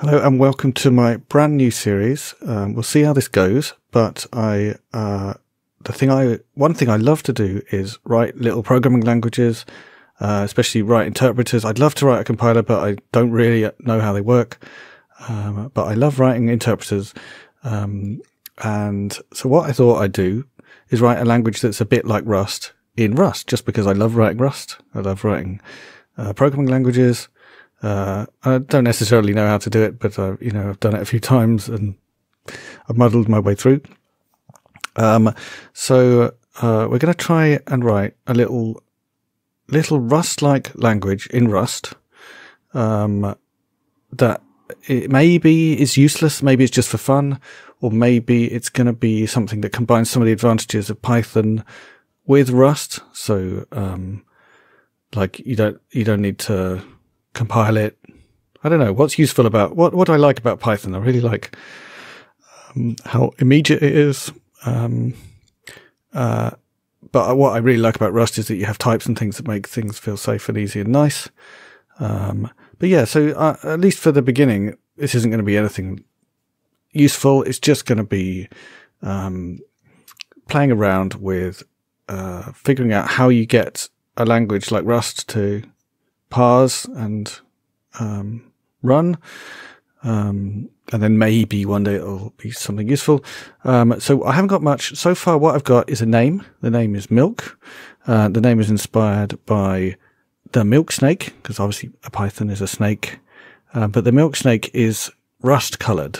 Hello and welcome to my brand new series. Um, we'll see how this goes, but I, uh, the thing I, one thing I love to do is write little programming languages, uh, especially write interpreters. I'd love to write a compiler, but I don't really know how they work. Um, but I love writing interpreters. Um, and so what I thought I'd do is write a language that's a bit like Rust in Rust, just because I love writing Rust. I love writing, uh, programming languages. Uh, I don't necessarily know how to do it, but you know, I've done it a few times and I've muddled my way through. Um, so uh, we're going to try and write a little, little Rust-like language in Rust um, that it maybe is useless, maybe it's just for fun, or maybe it's going to be something that combines some of the advantages of Python with Rust. So, um, like you don't you don't need to compile it. I don't know what's useful about what what I like about Python. I really like um, how immediate it is. Um, uh, but what I really like about Rust is that you have types and things that make things feel safe and easy and nice. Um, but yeah, so uh, at least for the beginning, this isn't going to be anything useful. It's just going to be um, playing around with uh, figuring out how you get a language like Rust to parse and um, run. Um, and then maybe one day it'll be something useful. Um, so I haven't got much so far. What I've got is a name. The name is Milk. Uh, the name is inspired by the milk snake because obviously a python is a snake, uh, but the milk snake is rust colored.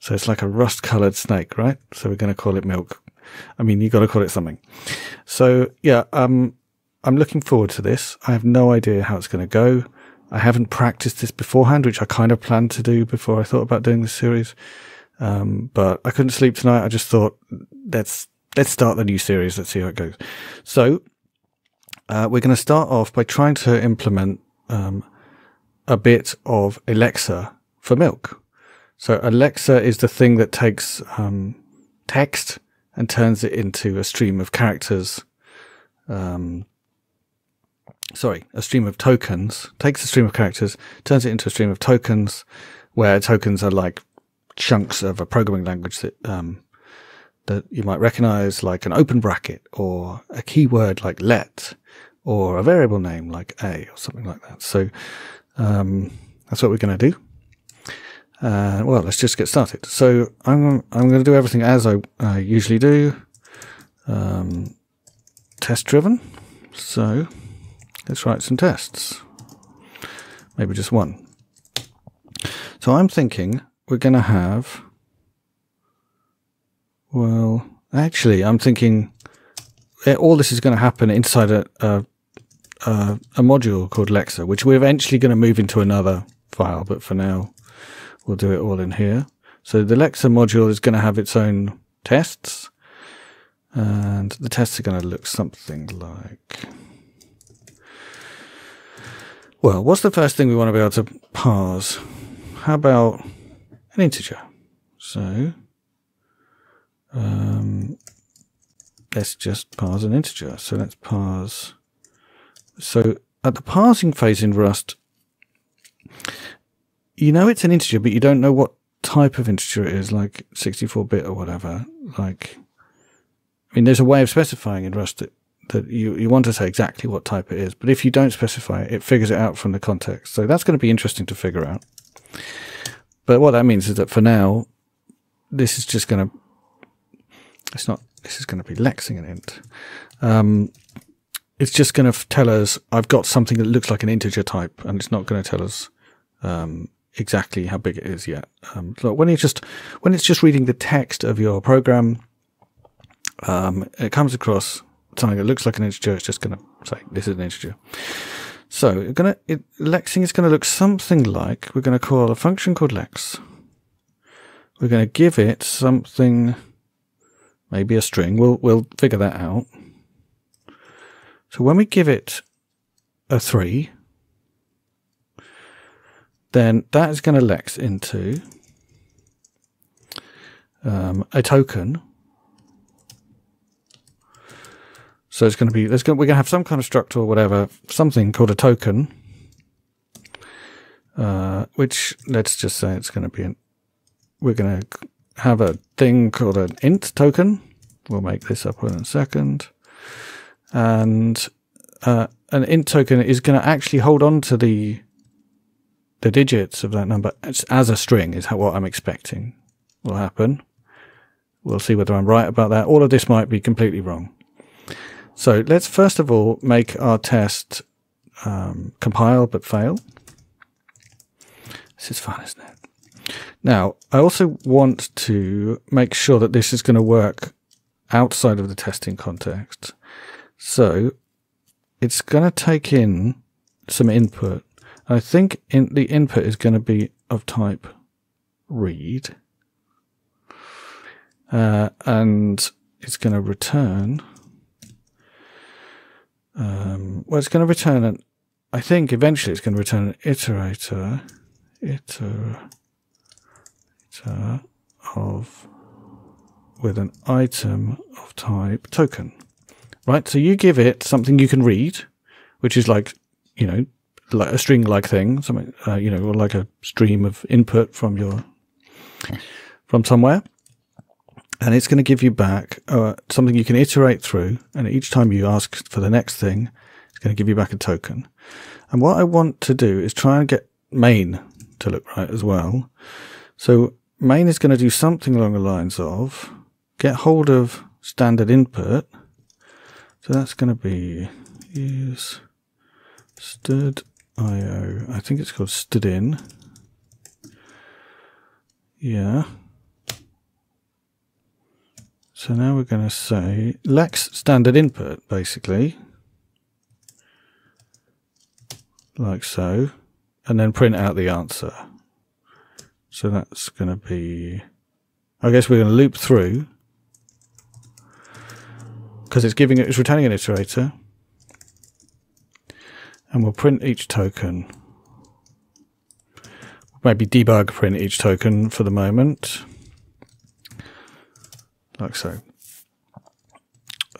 So it's like a rust colored snake, right? So we're going to call it milk. I mean, you got to call it something. So yeah, um, I'm looking forward to this. I have no idea how it's going to go. I haven't practiced this beforehand, which I kind of planned to do before I thought about doing this series. Um, but I couldn't sleep tonight. I just thought let's let's start the new series. Let's see how it goes. So uh, we're going to start off by trying to implement um, a bit of a lexer for milk. So a lexer is the thing that takes um, text and turns it into a stream of characters um, sorry, a stream of tokens, takes a stream of characters, turns it into a stream of tokens, where tokens are like chunks of a programming language that um, that you might recognize, like an open bracket or a keyword like let, or a variable name like a, or something like that. So um, that's what we're going to do. Uh, well, let's just get started. So I'm I'm going to do everything as I uh, usually do, um, test driven. So Let's write some tests. Maybe just one. So I'm thinking we're going to have, well, actually, I'm thinking eh, all this is going to happen inside a, a, a, a module called Lexer, which we're eventually going to move into another file, but for now, we'll do it all in here. So the Lexer module is going to have its own tests, and the tests are going to look something like well, what's the first thing we want to be able to parse? How about an integer? So, um, let's just parse an integer. So let's parse. So at the parsing phase in Rust, you know it's an integer, but you don't know what type of integer it is, like 64 bit or whatever. Like, I mean, there's a way of specifying in Rust that that you, you want to say exactly what type it is. But if you don't specify it, it figures it out from the context. So that's going to be interesting to figure out. But what that means is that for now, this is just going to, it's not, this is going to be lexing an int. Um, it's just going to tell us, I've got something that looks like an integer type, and it's not going to tell us, um, exactly how big it is yet. Um, so when it's just, when it's just reading the text of your program, um, it comes across something that looks like an integer, it's just going to say this is an integer. So we're going to, it, lexing is going to look something like, we're going to call a function called lex. We're going to give it something, maybe a string. We'll, we'll figure that out. So when we give it a three, then that is going to lex into um, a token So it's going to be, there's going, we're going to have some kind of structure or whatever, something called a token. uh, which let's just say it's going to be an, we're going to have a thing called an int token. We'll make this up in a second. And uh, an int token is going to actually hold on to the the digits of that number as, as a string is how, what I'm expecting will happen. We'll see whether I'm right about that. All of this might be completely wrong. So let's first of all make our test um, compile but fail. This is fun, isn't it? Now, I also want to make sure that this is going to work outside of the testing context. So it's going to take in some input. I think in the input is going to be of type read. Uh, and it's going to return. Um, well, it's going to return an. I think eventually it's going to return an iterator, iter, iter of with an item of type token. Right? So you give it something you can read, which is like, you know, like a string like thing, something, uh, you know, or like a stream of input from your, from somewhere and it's going to give you back uh, something you can iterate through. And each time you ask for the next thing, it's going to give you back a token. And what I want to do is try and get main to look right as well. So main is going to do something along the lines of get hold of standard input. So that's going to be use std io. I think it's called std in. Yeah. So now we're going to say lex standard input, basically, like so, and then print out the answer. So that's going to be, I guess we're going to loop through. Because it's giving it's returning an iterator, and we'll print each token. Maybe debug print each token for the moment like so.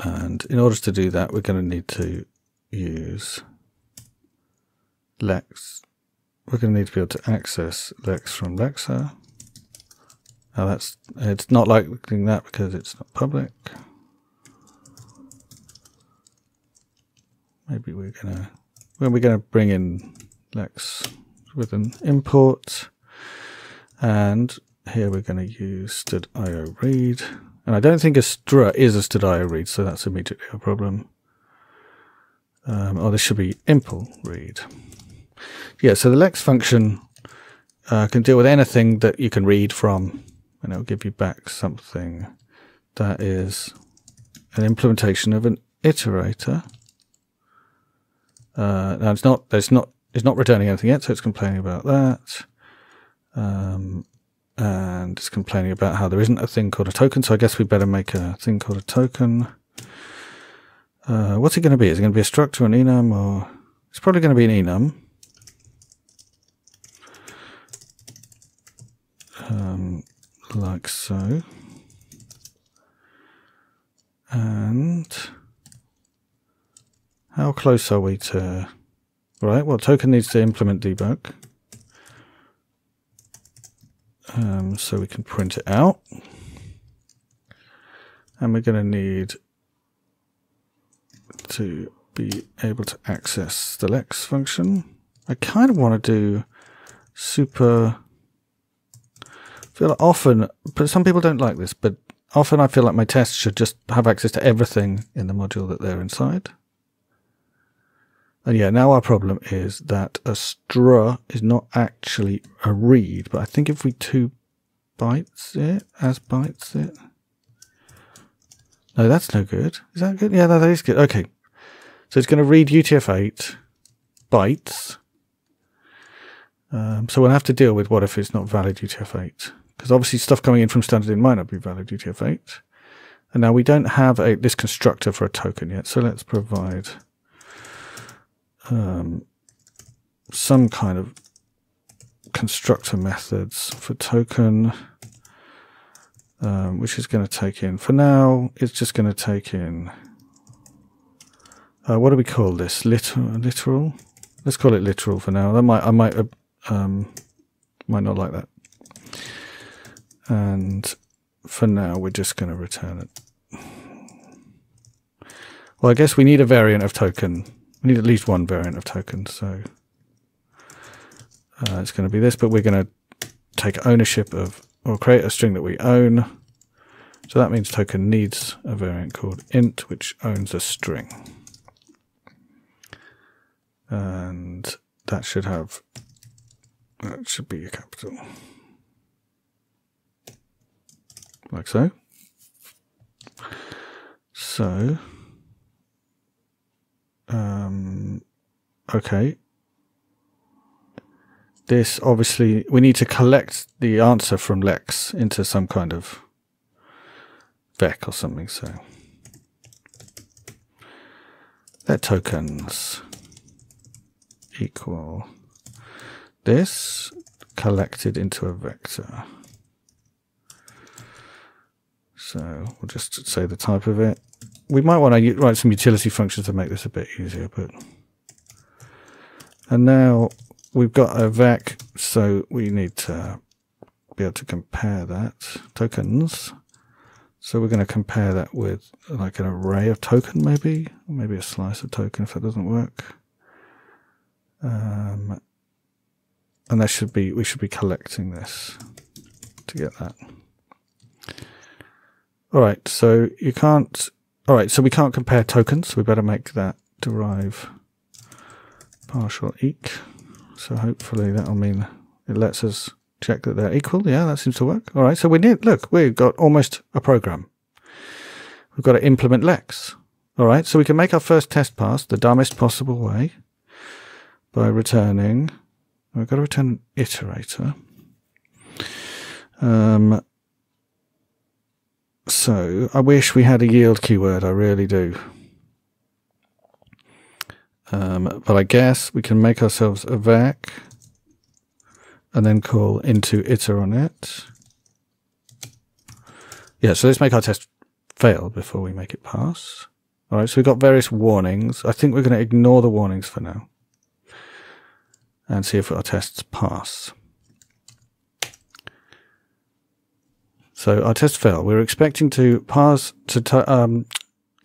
And in order to do that, we're going to need to use Lex. We're going to need to be able to access Lex from Lexer. Now that's, it's not like doing that because it's not public. Maybe we're going to, when we're going to bring in Lex with an import. And here we're going to use std.io read. And I don't think a str is a stdio read, so that's immediately a problem. Um, oh, this should be impl read. Yeah, so the lex function uh, can deal with anything that you can read from, and it'll give you back something that is an implementation of an iterator. Uh, now it's not, it's not, it's not returning anything yet, so it's complaining about that. Um, and it's complaining about how there isn't a thing called a token. So I guess we better make a thing called a token. Uh, what's it going to be? Is it going to be a struct or an enum or it's probably going to be an enum. Um, like so. And how close are we to, right? Well, token needs to implement debug. Um, so we can print it out. And we're going to need to be able to access the lex function. I kind of want to do super. I feel often, but some people don't like this, but often I feel like my tests should just have access to everything in the module that they're inside. And yeah, now our problem is that a str is not actually a read, but I think if we two bytes it, as bytes it. No, that's no good. Is that good? Yeah, that is good. Okay. So it's going to read UTF-8 bytes. Um, so we'll have to deal with what if it's not valid UTF-8. Because obviously stuff coming in from standard in might not be valid UTF-8. And now we don't have a, this constructor for a token yet. So let's provide um, some kind of constructor methods for token, um, which is going to take in, for now, it's just going to take in, uh, what do we call this? Literal, literal? Let's call it literal for now. That might, I might um, might not like that. And for now, we're just going to return it. Well, I guess we need a variant of token. We need at least one variant of token, so uh, it's going to be this, but we're going to take ownership of, or create a string that we own. So that means token needs a variant called int, which owns a string. And that should have, that should be a capital. Like so. So, um, okay. This obviously, we need to collect the answer from Lex into some kind of vec or something. So, let tokens equal this collected into a vector. So we'll just say the type of it. We might want to write some utility functions to make this a bit easier, but and now we've got a vec, so we need to be able to compare that tokens. So we're going to compare that with like an array of token, maybe, maybe a slice of token if that doesn't work. Um, and that should be we should be collecting this to get that. All right, so you can't. All right, so we can't compare tokens. So We better make that derive partial eq. So hopefully that'll mean it lets us check that they're equal. Yeah, that seems to work. All right, so we need, look, we've got almost a program. We've got to implement Lex. All right, so we can make our first test pass the dumbest possible way by returning, we've got to return an iterator. Um, so I wish we had a yield keyword, I really do. Um, but I guess we can make ourselves a vec and then call into iter on it. Yeah, so let's make our test fail before we make it pass. All right, so we've got various warnings. I think we're going to ignore the warnings for now and see if our tests pass. So our test failed. We were expecting to pass to um,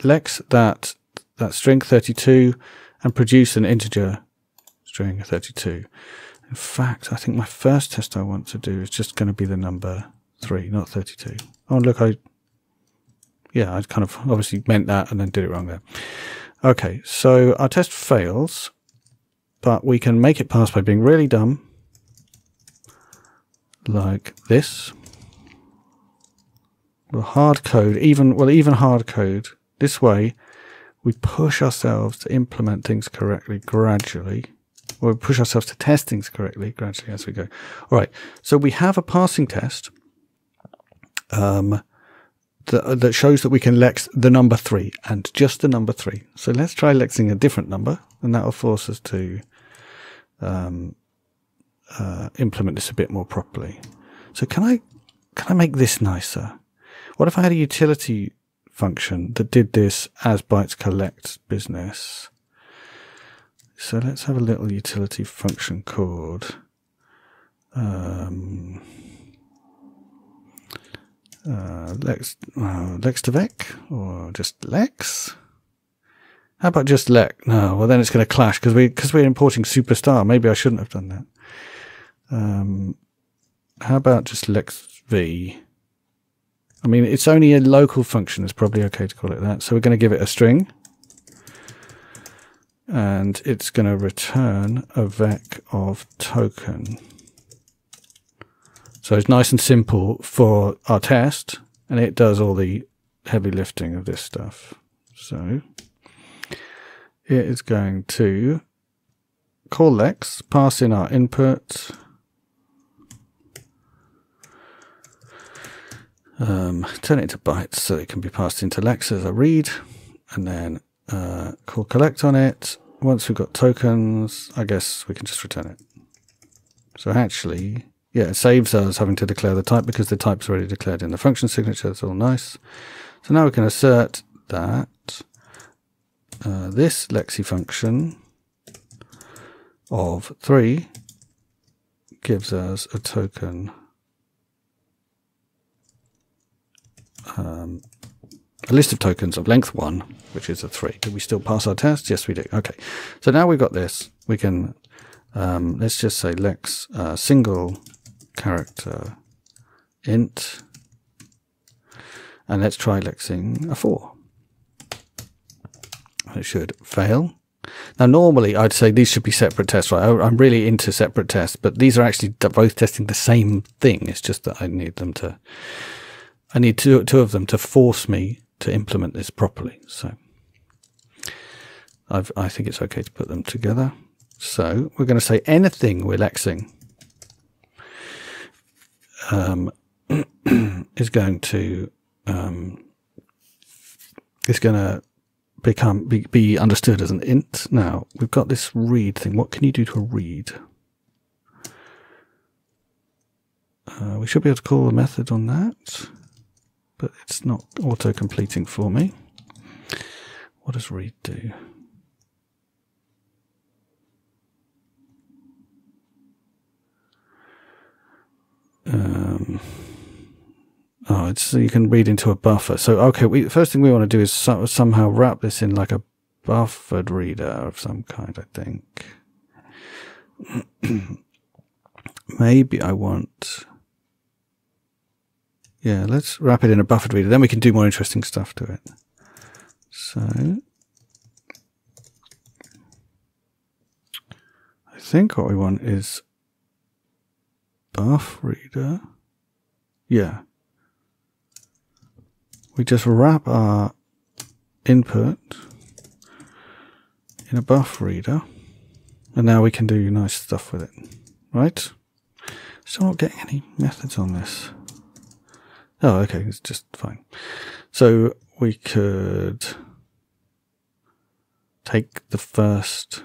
Lex that that string 32 and produce an integer string 32. In fact, I think my first test I want to do is just going to be the number 3, not 32. Oh, look, I, yeah, I kind of obviously meant that and then did it wrong there. Okay, so our test fails, but we can make it pass by being really dumb, like this. We'll hard code, even, well, even hard code. This way, we push ourselves to implement things correctly gradually. Or we push ourselves to test things correctly gradually as we go. All right. So we have a passing test um, that, that shows that we can lex the number three and just the number three. So let's try lexing a different number, and that will force us to um, uh, implement this a bit more properly. So can I can I make this nicer? What if I had a utility function that did this as bytes collect business? So let's have a little utility function called um, uh, lex, uh, lex to vec or just lex. How about just lex? No, well then it's going to clash because we because we're importing superstar. Maybe I shouldn't have done that. Um, how about just lex v? I mean, it's only a local function. It's probably okay to call it that. So we're going to give it a string. And it's going to return a vec of token. So it's nice and simple for our test. And it does all the heavy lifting of this stuff. So it is going to call Lex, pass in our input, um, turn it into bytes so it can be passed into Lex as a read, and then uh, call collect on it. Once we've got tokens, I guess we can just return it. So actually, yeah, it saves us having to declare the type because the type's already declared in the function signature. It's all nice. So now we can assert that uh, this lexi function of 3 gives us a token um, a list of tokens of length one, which is a three. Do we still pass our test? Yes, we do. Okay. So now we've got this. We can, um, let's just say lex uh, single character int, and let's try lexing a four. It should fail. Now, normally I'd say these should be separate tests, right? I'm really into separate tests, but these are actually both testing the same thing. It's just that I need them to, I need two, two of them to force me to implement this properly. So I've, I think it's okay to put them together. So we're going to say anything we're lexing um, is going to um, is going to become be, be understood as an int. Now we've got this read thing. What can you do to a read? Uh, we should be able to call a method on that but it's not auto completing for me. What does read do? Um, oh, it's so you can read into a buffer. So, okay, we, first thing we want to do is so, somehow wrap this in like a buffered reader of some kind, I think. Maybe I want yeah, let's wrap it in a buffered reader. Then we can do more interesting stuff to it. So I think what we want is BufReader. Yeah. We just wrap our input in a BufReader. And now we can do nice stuff with it. Right? Still not getting any methods on this. Oh, okay, it's just fine. So we could take the first.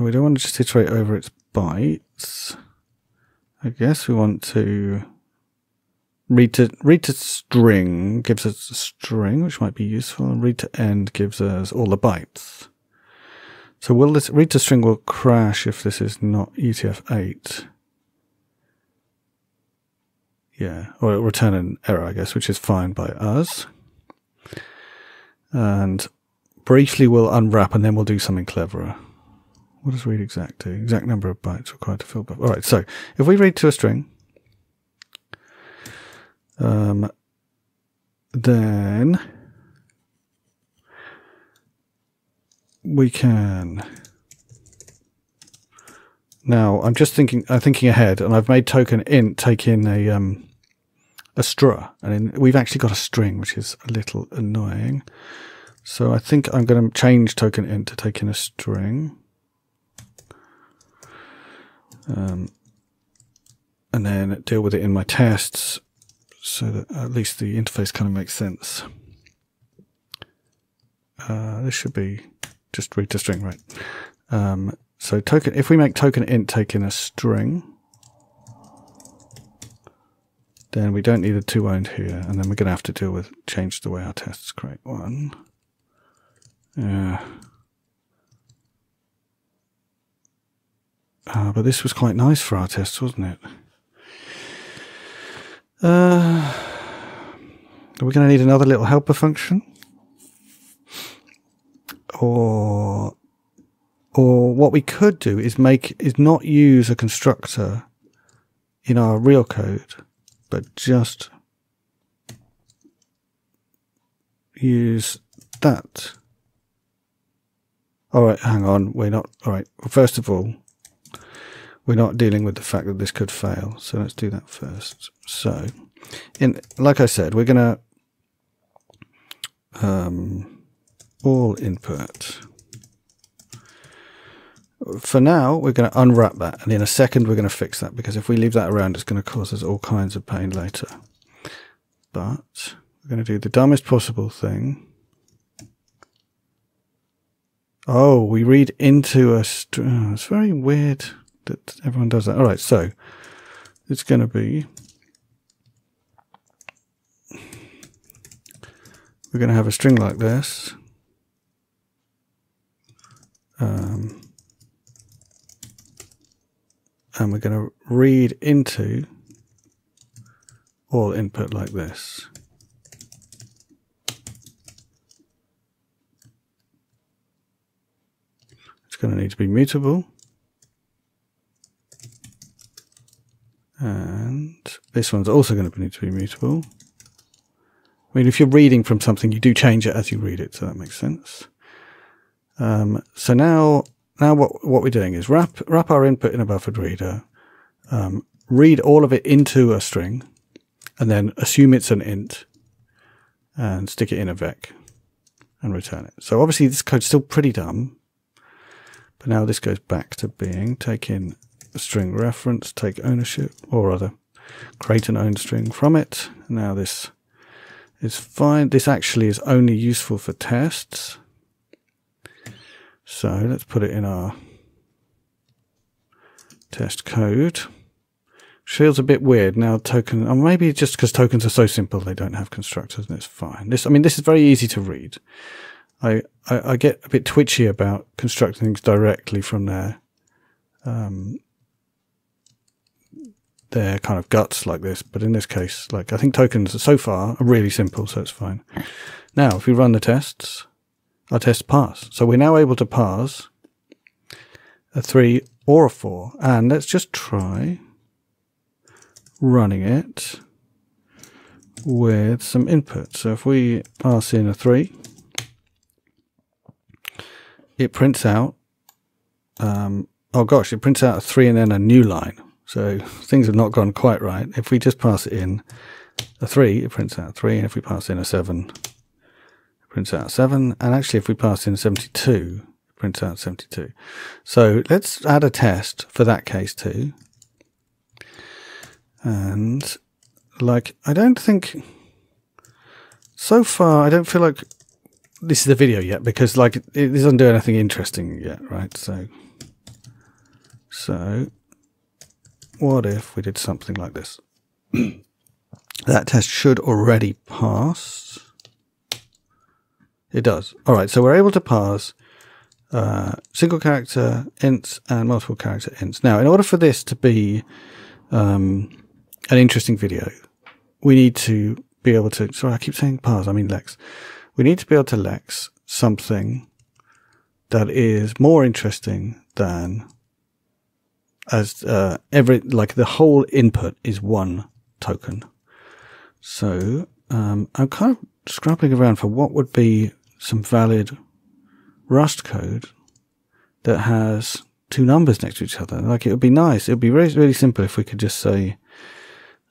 We don't want to just iterate over its bytes. I guess we want to read to read to string gives us a string, which might be useful, and read to end gives us all the bytes. So will this read to string will crash if this is not UTF-8. Yeah, or it'll return an error, I guess, which is fine by us. And briefly we'll unwrap and then we'll do something cleverer. What does read exact do? Exact number of bytes required to fill buffer. All right, so if we read to a string, um, then we can now I'm just thinking I'm thinking ahead and I've made token int take in a um a str, and in, we've actually got a string, which is a little annoying. So I think I'm going to change token int to take in a string. Um, and then deal with it in my tests so that at least the interface kind of makes sense. Uh, this should be just read to string, right? Um, so token, if we make token int take in a string, then we don't need a two owned here, and then we're going to have to deal with change the way our tests create one. Yeah. Uh, but this was quite nice for our tests, wasn't it? Uh, are we going to need another little helper function? Or, or what we could do is make, is not use a constructor in our real code but just use that. All right, hang on. We're not, all right. Well, first of all, we're not dealing with the fact that this could fail. So let's do that first. So in, like I said, we're going to, um, all input for now, we're going to unwrap that, and in a second, we're going to fix that because if we leave that around, it's going to cause us all kinds of pain later. But we're going to do the dumbest possible thing. Oh, we read into a. Oh, it's very weird that everyone does that. All right, so it's going to be. We're going to have a string like this. Um, and we're going to read into all input like this. It's going to need to be mutable. And this one's also going to need to be mutable. I mean, if you're reading from something, you do change it as you read it, so that makes sense. Um, so now, now what, what we're doing is wrap, wrap our input in a buffered reader, um, read all of it into a string, and then assume it's an int, and stick it in a vec, and return it. So obviously this code's still pretty dumb, but now this goes back to being, take in a string reference, take ownership, or rather, create an own string from it. Now this is fine. This actually is only useful for tests. So let's put it in our test code. Feels a bit weird now. Token, or maybe just because tokens are so simple, they don't have constructors, and it's fine. This, I mean, this is very easy to read. I, I, I get a bit twitchy about constructing things directly from their um, their kind of guts like this. But in this case, like I think tokens so far are really simple, so it's fine. Now, if we run the tests, our tests pass. So we're now able to pass a three or a four. And let's just try running it with some input. So if we pass in a three, it prints out, um, oh gosh, it prints out a three and then a new line. So things have not gone quite right. If we just pass it in a 3, it prints out 3. And if we pass in a 7, it prints out 7. And actually, if we pass in 72, it prints out 72. So let's add a test for that case too. And like, I don't think, so far, I don't feel like this is the video yet because like it doesn't do anything interesting yet, right? So, so what if we did something like this? that test should already pass. It does. All right, so we're able to parse uh, single character ints and multiple character ints. Now, in order for this to be um, an interesting video, we need to be able to. Sorry, I keep saying parse. I mean lex. We need to be able to lex something that is more interesting than as uh, every like the whole input is one token. So um, I'm kind of scrabbling around for what would be some valid Rust code that has two numbers next to each other. Like it would be nice. It would be really really simple if we could just say,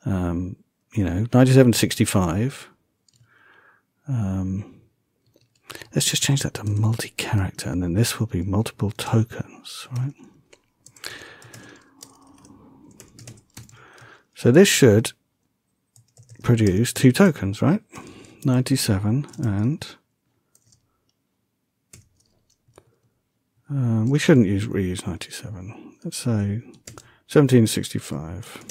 um, you know, 9765. Um, let's just change that to multi-character, and then this will be multiple tokens, right? So this should produce two tokens, right? 97 and um, we shouldn't use reuse 97. Let's say 1765.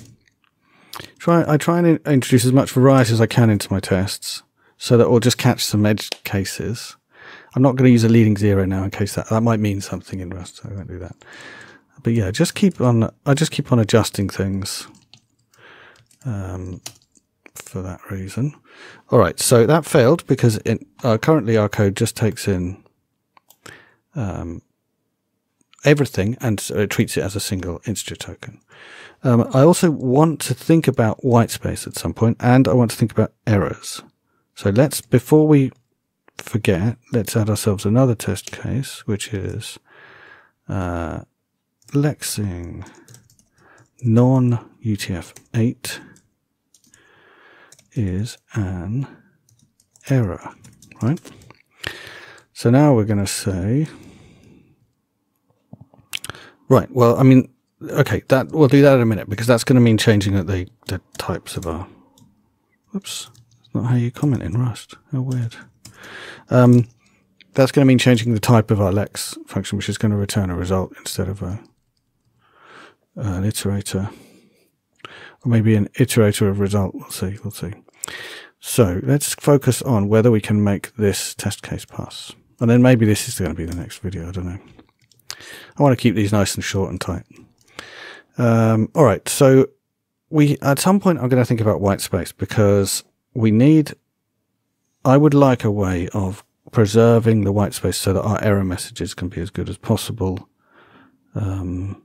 Try, I try and introduce as much variety as I can into my tests so that we'll just catch some edge cases. I'm not going to use a leading zero now in case that, that might mean something in Rust, so I won't do that. But yeah, just keep on, I just keep on adjusting things um, for that reason. All right, so that failed because it, uh, currently our code just takes in um, everything and it treats it as a single integer token. Um, I also want to think about whitespace at some point and I want to think about errors. So let's, before we forget, let's add ourselves another test case, which is uh, lexing non-UTF-8 is an error, right? So now we're going to say, right, well, I mean, okay, that we'll do that in a minute because that's going to mean changing the, the types of our, whoops, that's not how you comment in Rust. How weird. Um, that's going to mean changing the type of our lex function, which is going to return a result instead of a, an iterator or maybe an iterator of result. We'll see. We'll see. So let's focus on whether we can make this test case pass. And then maybe this is going to be the next video. I don't know. I want to keep these nice and short and tight. Um, all right. So we, at some point, I'm going to think about white space because we need, I would like a way of preserving the white space so that our error messages can be as good as possible. Um,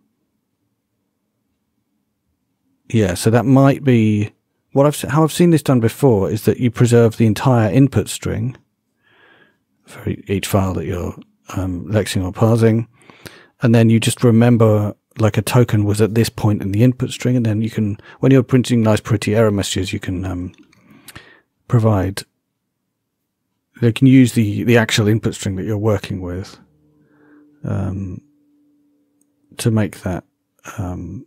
yeah, so that might be what I've how I've seen this done before is that you preserve the entire input string for each file that you're um, lexing or parsing, and then you just remember like a token was at this point in the input string, and then you can when you're printing nice pretty error messages, you can um, provide they can use the the actual input string that you're working with um, to make that um,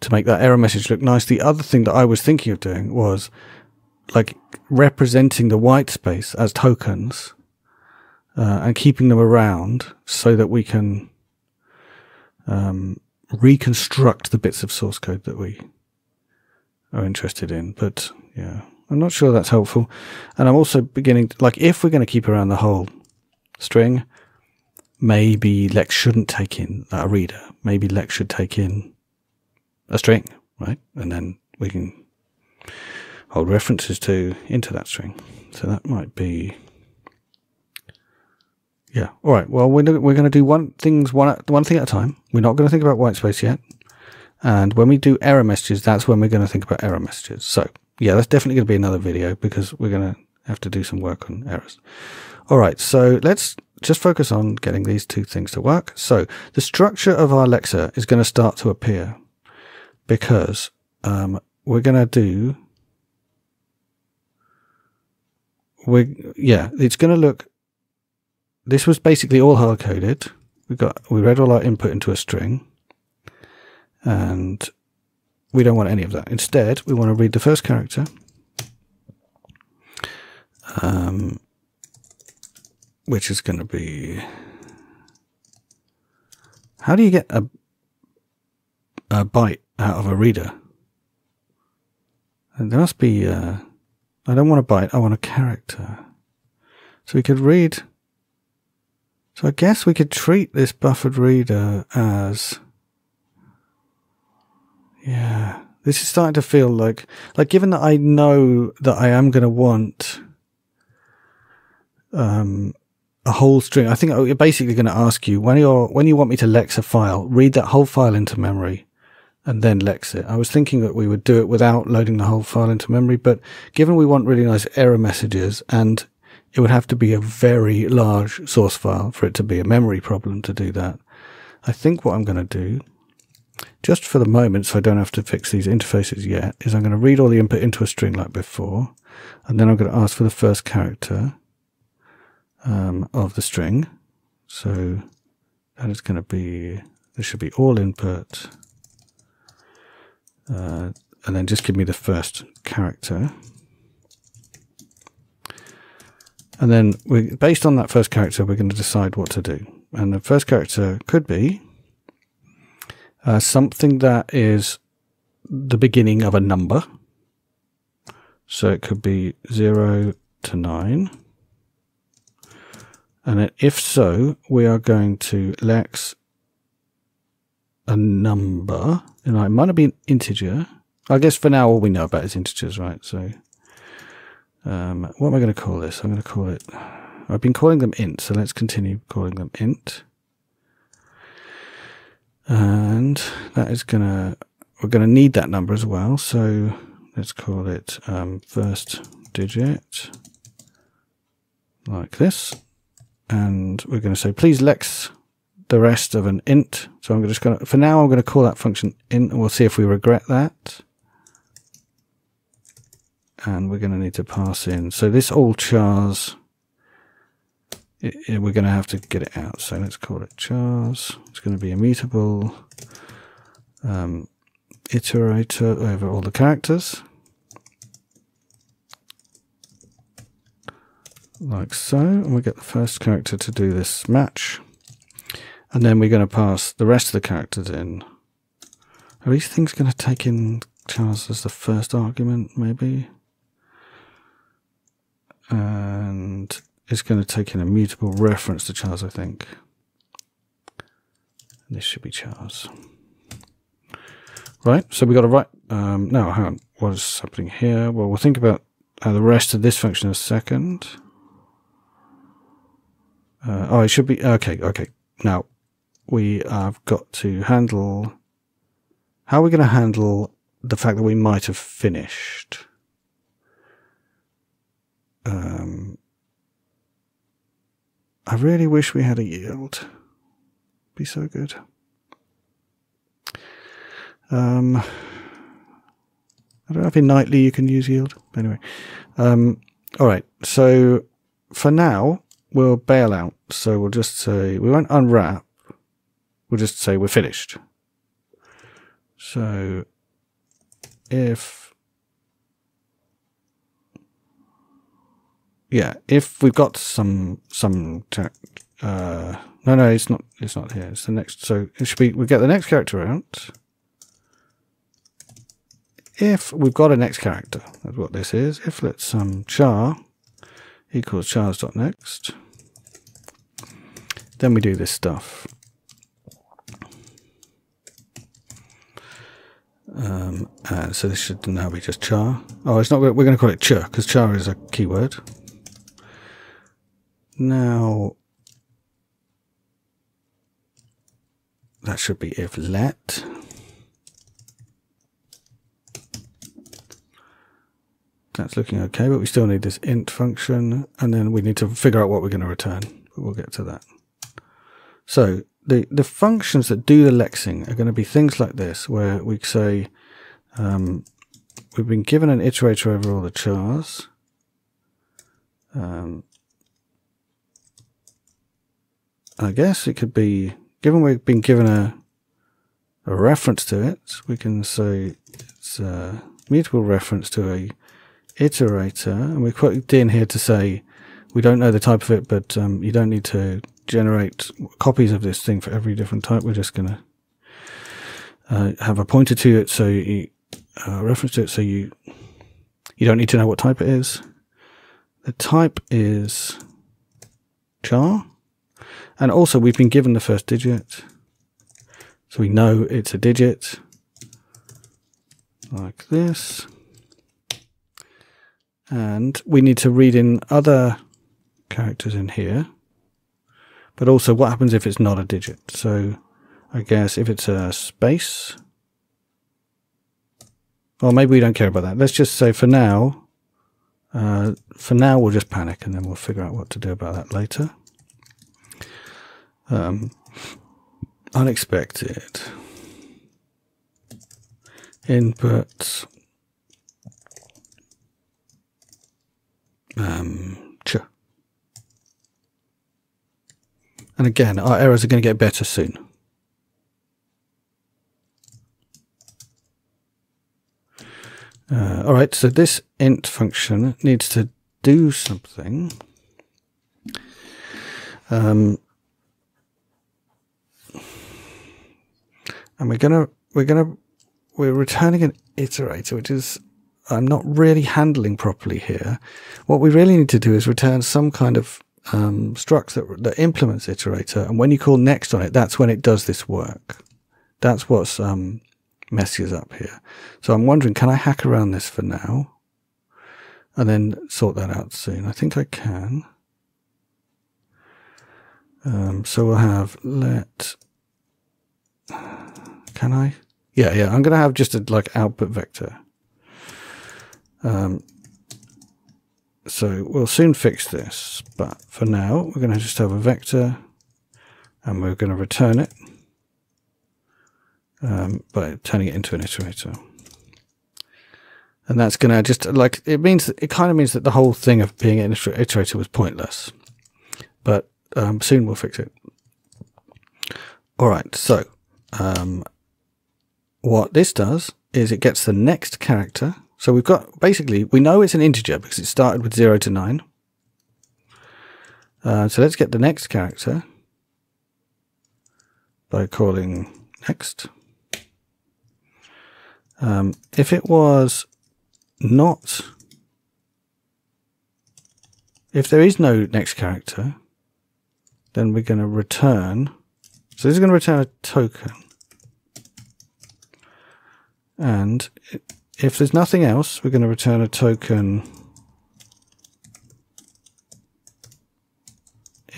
to make that error message look nice. The other thing that I was thinking of doing was like representing the white space as tokens uh, and keeping them around so that we can um, reconstruct the bits of source code that we are interested in. But yeah, I'm not sure that's helpful. And I'm also beginning, to, like, if we're going to keep around the whole string, maybe Lex shouldn't take in a reader. Maybe Lex should take in a string, right? And then we can hold references to into that string. So that might be, yeah. All right. Well, we're we're going to do one things one one thing at a time. We're not going to think about white space yet. And when we do error messages, that's when we're going to think about error messages. So yeah, that's definitely going to be another video because we're going to have to do some work on errors. All right. So let's just focus on getting these two things to work. So the structure of our lexer is going to start to appear because um, we're going to do we yeah it's going to look this was basically all hard coded we got we read all our input into a string and we don't want any of that instead we want to read the first character um, which is going to be how do you get a a byte out of a reader. And there must be, uh, I don't want a byte, I want a character. So we could read, so I guess we could treat this buffered reader as, yeah, this is starting to feel like, like given that I know that I am going to want, um, a whole string. I think you're basically going to ask you when you're when you want me to lex a file, read that whole file into memory, and then lex it. I was thinking that we would do it without loading the whole file into memory, but given we want really nice error messages and it would have to be a very large source file for it to be a memory problem to do that. I think what I'm going to do, just for the moment, so I don't have to fix these interfaces yet, is I'm going to read all the input into a string like before, and then I'm going to ask for the first character um, of the string. So that is going to be, this should be all input uh, and then just give me the first character. And then we, based on that first character, we're going to decide what to do. And the first character could be uh, something that is the beginning of a number. So it could be 0 to 9. And if so, we are going to lex a number and it might have been integer. I guess for now all we know about is integers, right? So um, what am I going to call this? I'm going to call it, I've been calling them int, so let's continue calling them int. And that is going to, we're going to need that number as well. So let's call it um, first digit like this. And we're going to say, please lex the rest of an int. So I'm just going to, for now, I'm going to call that function int and we'll see if we regret that. And we're going to need to pass in. So this all chars, it, it, we're going to have to get it out. So let's call it chars. It's going to be immutable um, iterator over all the characters. Like so. And we get the first character to do this match. And then we're going to pass the rest of the characters in. Are these things going to take in chars as the first argument, maybe? And it's going to take in a mutable reference to chars, I think. This should be chars. Right, so we got to write. Um, no, hang on. What is happening here? Well, we'll think about uh, the rest of this function in a second. Uh, oh, it should be okay. Okay, now we have got to handle. How are we going to handle the fact that we might have finished? Um, I really wish we had a yield. Be so good. Um, I don't know if in nightly you can use yield. Anyway, um, all right. So for now, we'll bail out. So we'll just say we won't unwrap. We'll just say we're finished. So if yeah, if we've got some some uh, no no it's not it's not here. It's the next so it should be we get the next character out. If we've got a next character that's what this is. If let's um char equals chars.next then we do this stuff. Um, and so this should now be just char. Oh it's not we're going to call it char because char is a keyword now, that should be if let. That's looking okay, but we still need this int function, and then we need to figure out what we're going to return. We'll get to that. So the, the functions that do the lexing are going to be things like this, where we say um, we've been given an iterator over all the chars. Um, I guess it could be, given we've been given a, a reference to it, we can say it's a mutable reference to a iterator, and we put in here to say we don't know the type of it, but um, you don't need to generate copies of this thing for every different type. We're just going to uh, have a pointer to it, so you uh, reference to it, so you you don't need to know what type it is. The type is char. And also we've been given the first digit. So we know it's a digit. Like this. And we need to read in other characters in here. But also what happens if it's not a digit? So I guess if it's a space. Well, maybe we don't care about that. Let's just say for now, uh, for now we'll just panic and then we'll figure out what to do about that later. Um, unexpected. Input. Um. And again, our errors are going to get better soon. Uh, all right, so this int function needs to do something. Um, and we're gonna we're gonna we're returning an iterator, which is I'm not really handling properly here. What we really need to do is return some kind of um, struct that, that implements iterator, and when you call next on it, that's when it does this work. That's what's um, messes up here. So I'm wondering, can I hack around this for now, and then sort that out soon? I think I can. Um, so we'll have let can I? Yeah, yeah. I'm going to have just a like output vector. Um, so we'll soon fix this, but for now we're going to just have a vector and we're going to return it um, by turning it into an iterator. And that's going to just like, it means, it kind of means that the whole thing of being an iterator was pointless, but um, soon we'll fix it. All right, so um, what this does is it gets the next character. So we've got basically, we know it's an integer because it started with 0 to 9. Uh, so let's get the next character by calling next. Um, if it was not, if there is no next character, then we're going to return So this is going to return a token. And if there's nothing else, we're going to return a token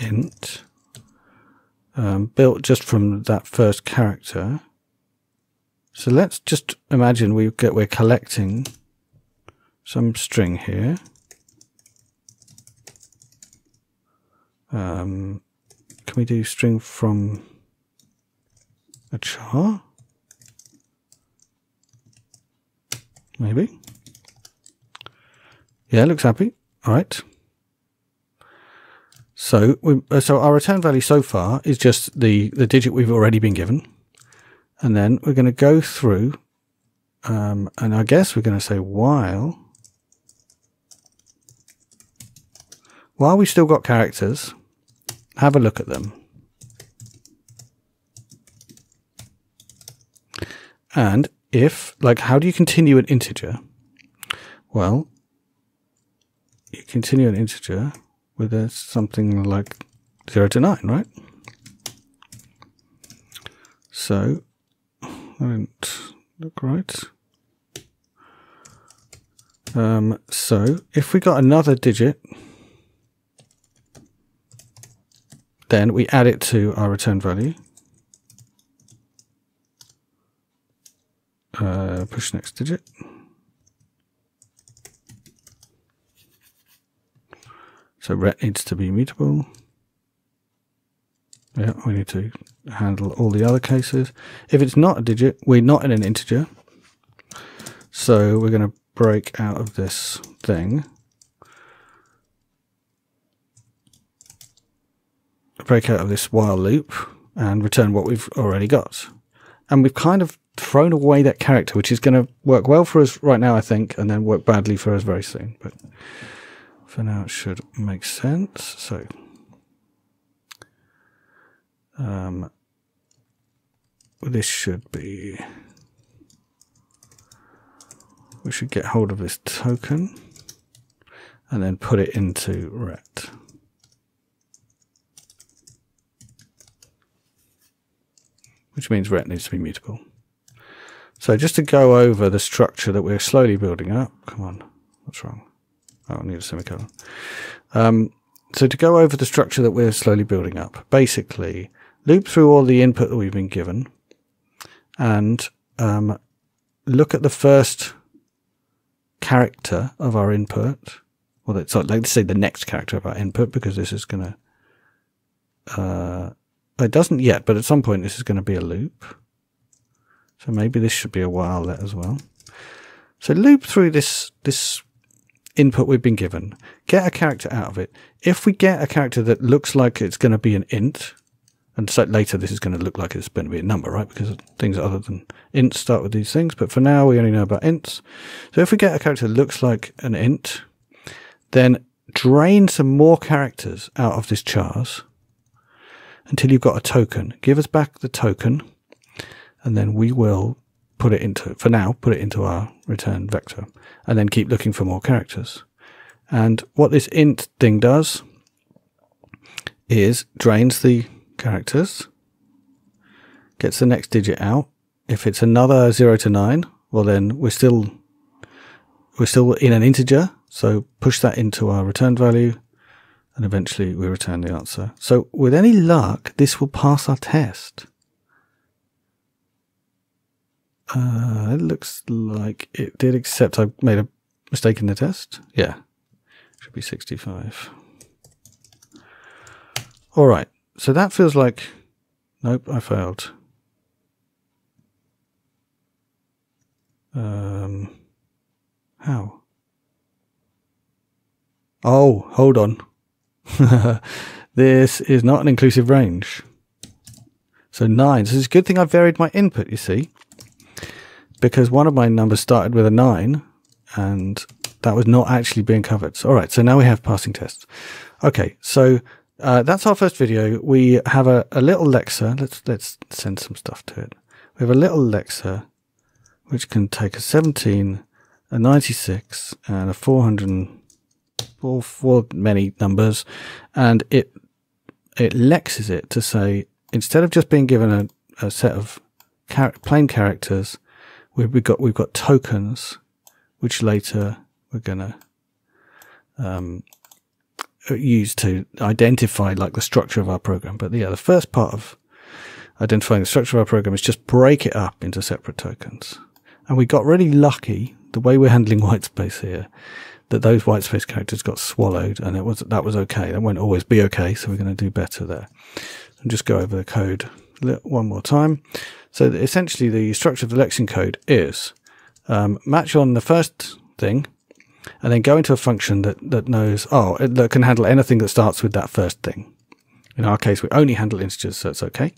int um, built just from that first character. So let's just imagine we get we're collecting some string here. Um, can we do string from a char? Maybe. Yeah, looks happy. All right. So, we, uh, so our return value so far is just the, the digit we've already been given. And then we're going to go through, um, and I guess we're going to say while, while we've still got characters, have a look at them. And if, like, how do you continue an integer? Well, you continue an integer with a, something like 0 to 9, right? So, I didn't look right. Um, so, if we got another digit, then we add it to our return value. Push next digit. So ret needs to be mutable. Yeah, we need to handle all the other cases. If it's not a digit, we're not in an integer. So we're going to break out of this thing. Break out of this while loop and return what we've already got. And we've kind of thrown away that character, which is going to work well for us right now, I think, and then work badly for us very soon. But for now, it should make sense. So, um, this should be. We should get hold of this token and then put it into ret. Which means ret needs to be mutable. So just to go over the structure that we're slowly building up. Come on, what's wrong? Oh, I need a semicolon. Um, so to go over the structure that we're slowly building up, basically loop through all the input that we've been given and um, look at the first character of our input. Well, it's like, let's say the next character of our input because this is going to, uh, it doesn't yet, but at some point this is going to be a loop. So maybe this should be a while whilelet as well. So loop through this, this input we've been given, get a character out of it. If we get a character that looks like it's going to be an int, and so later this is going to look like it's going to be a number, right? Because things other than ints start with these things, but for now we only know about ints. So if we get a character that looks like an int, then drain some more characters out of this chars until you've got a token. Give us back the token, and then we will put it into, for now, put it into our return vector and then keep looking for more characters. And what this int thing does is drains the characters, gets the next digit out. If it's another 0 to 9, well then we're still we're still in an integer, so push that into our return value and eventually we return the answer. So with any luck, this will pass our test. Uh, it looks like it did, except I made a mistake in the test. Yeah, should be 65. All right, so that feels like, nope, I failed. Um, how? Oh, hold on. this is not an inclusive range. So nine. So it's a good thing I varied my input, you see because one of my numbers started with a 9 and that was not actually being covered. So, all right, so now we have passing tests. Okay, so uh, that's our first video. We have a, a little lexer. Let's let's send some stuff to it. We have a little lexer which can take a 17, a 96, and a 400, four, four many numbers, and it it lexes it to say instead of just being given a, a set of char- plain characters, we've, got we've got tokens, which later we're gonna um, use to identify like the structure of our program. But yeah, the first part of identifying the structure of our program is just break it up into separate tokens. And we got really lucky the way we're handling whitespace here that those whitespace characters got swallowed and it was that was okay. That won't always be okay, so we're going to do better there. And just go over the code one more time. So essentially, the structure of the lexicon code is um, match on the first thing, and then go into a function that that knows oh that can handle anything that starts with that first thing. In our case, we only handle integers, so it's okay.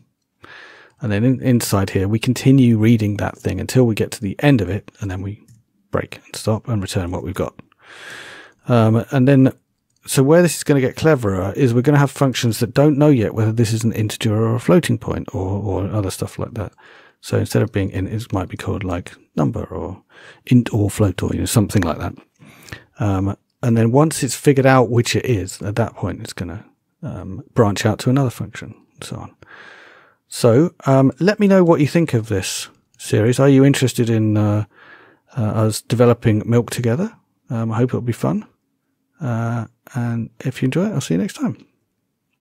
And then in, inside here, we continue reading that thing until we get to the end of it, and then we break and stop and return what we've got. Um, and then, so where this is going to get cleverer is we're going to have functions that don't know yet whether this is an integer or a floating point or, or other stuff like that. So instead of being int, it might be called like number or int or float or you know, something like that. Um, and then once it's figured out which it is, at that point, it's going to um, branch out to another function and so on. So um, let me know what you think of this series. Are you interested in uh, uh, us developing Milk together? Um, I hope it'll be fun. Uh, and if you enjoy it, I'll see you next time.